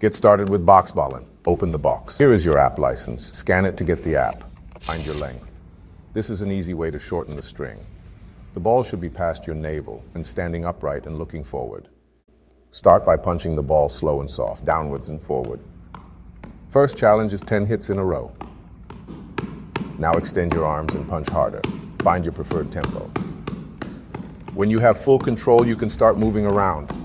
Get started with Boxbollen. Open the box. Here is your app license. Scan it to get the app. Find your length. This is an easy way to shorten the string. The ball should be past your navel and standing upright and looking forward. Start by punching the ball slow and soft, downwards and forward. First challenge is 10 hits in a row. Now extend your arms and punch harder. Find your preferred tempo. When you have full control, you can start moving around.